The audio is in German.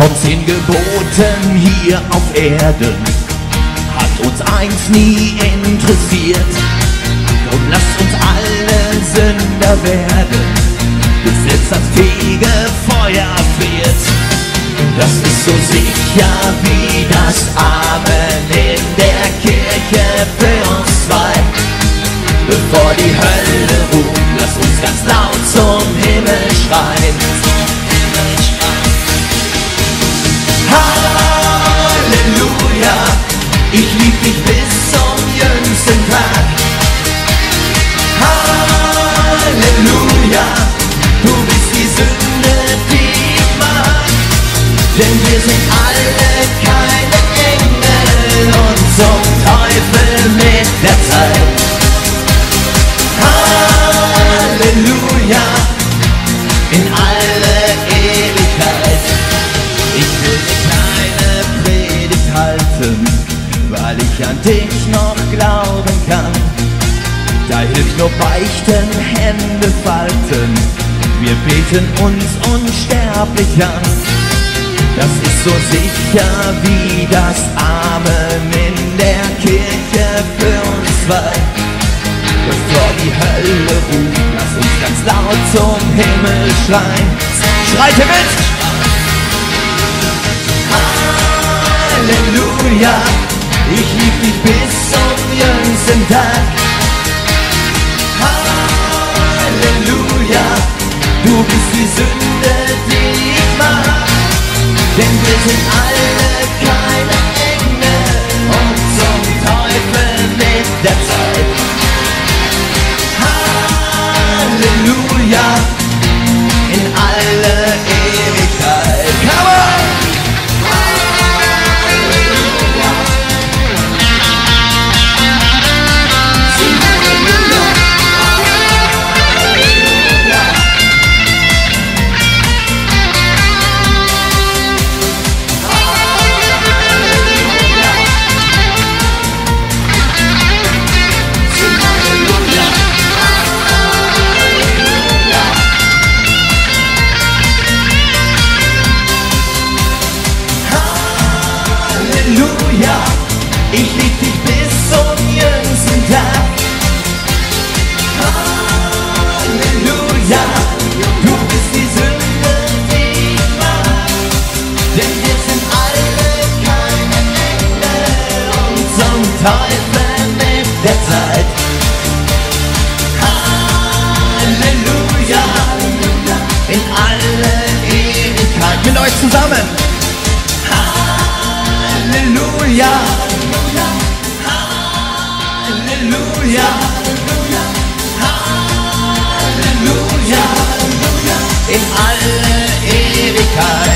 Von zehn Geboten hier auf Erden hat uns eins nie interessiert. Und lasst uns alle Sünder werden, bis jetzt das Fegefeuer friert. Das ist so sicher wie das Amen in der Kirche für uns zwei. Bevor die Hölle ruht, lass uns ganz laut zum Himmel schreien. Du bist die Sünde, die ich mag. Denn wir sind alle keine Engel und zum Teufel mit der Zeit. Halleluja, in alle Ewigkeit. Ich will eine kleine Predigt halten, weil ich an dich noch glauben kann. Da hilft nur Beichten, Hände falten. Wir beten uns unsterblich an. Das ist so sicher wie das Amen in der Kirche für uns zwei. Bevor die Hölle ruht, lass uns ganz laut zum Himmel schreien. Schreit ihr mit! Halleluja, ich lieb dich bis zum jüngsten Tag. Die Sünde, die ich mag. Denn wir sind alle Halleluja, ich lieb dich bis zum jüngsten Tag. Halleluja, du bist die Sünde, die ich mag. Denn wir sind alle keine Engel und zum Teufel mit der Zeit. Halleluja, in alle Ewigkeit mit euch zusammen. Halleluja. Halleluja. Halleluja. Halleluja. In alle Ewigkeit.